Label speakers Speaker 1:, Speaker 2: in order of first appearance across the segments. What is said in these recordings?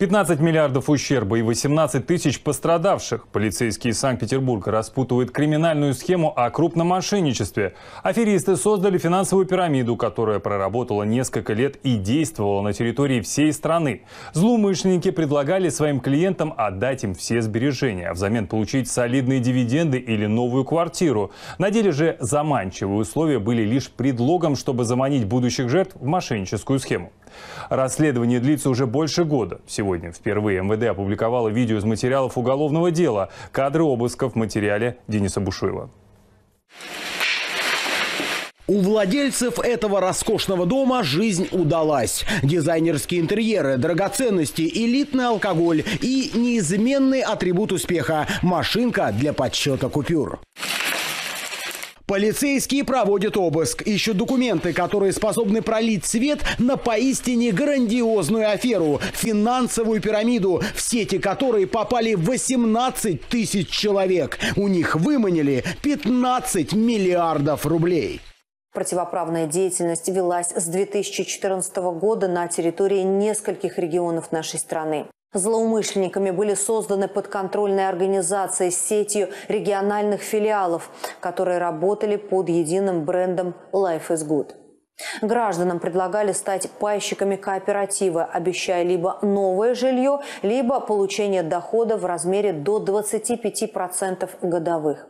Speaker 1: 15 миллиардов ущерба и 18 тысяч пострадавших. Полицейские Санкт-Петербурга распутывают криминальную схему о крупном мошенничестве. Аферисты создали финансовую пирамиду, которая проработала несколько лет и действовала на территории всей страны. Злоумышленники предлагали своим клиентам отдать им все сбережения, а взамен получить солидные дивиденды или новую квартиру. На деле же заманчивые условия были лишь предлогом, чтобы заманить будущих жертв в мошенническую схему. Расследование длится уже больше года. Сегодня впервые МВД опубликовало видео из материалов уголовного дела. Кадры обысков в материале Дениса Бушуева.
Speaker 2: У владельцев этого роскошного дома жизнь удалась. Дизайнерские интерьеры, драгоценности, элитный алкоголь и неизменный атрибут успеха – машинка для подсчета купюр. Полицейские проводят обыск, ищут документы, которые способны пролить свет на поистине грандиозную аферу – финансовую пирамиду, в сети которой попали 18 тысяч человек. У них выманили 15 миллиардов рублей.
Speaker 3: Противоправная деятельность велась с 2014 года на территории нескольких регионов нашей страны. Злоумышленниками были созданы подконтрольные организации с сетью региональных филиалов, которые работали под единым брендом «Life is Good». Гражданам предлагали стать пайщиками кооператива, обещая либо новое жилье, либо получение дохода в размере до 25% годовых.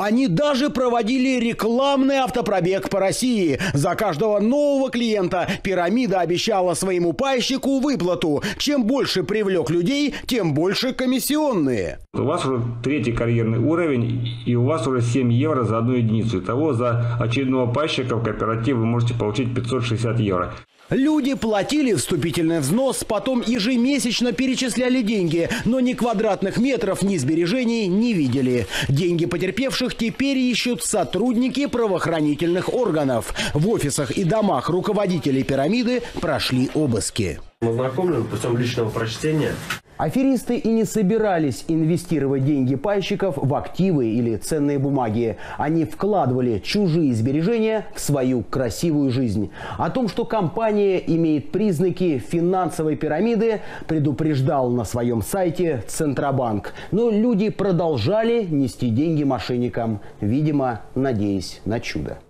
Speaker 2: Они даже проводили рекламный автопробег по России. За каждого нового клиента пирамида обещала своему пайщику выплату. Чем больше привлек людей, тем больше комиссионные.
Speaker 4: У вас уже третий карьерный уровень, и у вас уже 7 евро за одну единицу. Итого за очередного пайщика в кооператив вы можете получить 560 евро.
Speaker 2: Люди платили вступительный взнос, потом ежемесячно перечисляли деньги, но ни квадратных метров, ни сбережений не видели. Деньги потерпевших теперь ищут сотрудники правоохранительных органов. В офисах и домах руководителей пирамиды прошли обыски.
Speaker 5: Мы знакомлены путем личного прочтения
Speaker 2: Аферисты и не собирались инвестировать деньги пайщиков в активы или ценные бумаги. Они вкладывали чужие сбережения в свою красивую жизнь. О том, что компания имеет признаки финансовой пирамиды, предупреждал на своем сайте Центробанк. Но люди продолжали нести деньги мошенникам, видимо, надеясь на чудо.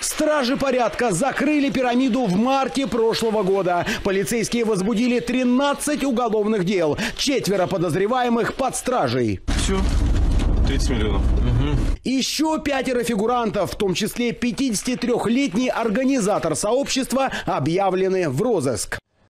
Speaker 2: Стражи порядка закрыли пирамиду в марте прошлого года. Полицейские возбудили 13 уголовных дел. Четверо подозреваемых под стражей.
Speaker 6: Все. 30 миллионов. Угу.
Speaker 2: Еще пятеро фигурантов, в том числе 53-летний организатор сообщества, объявлены в розыск.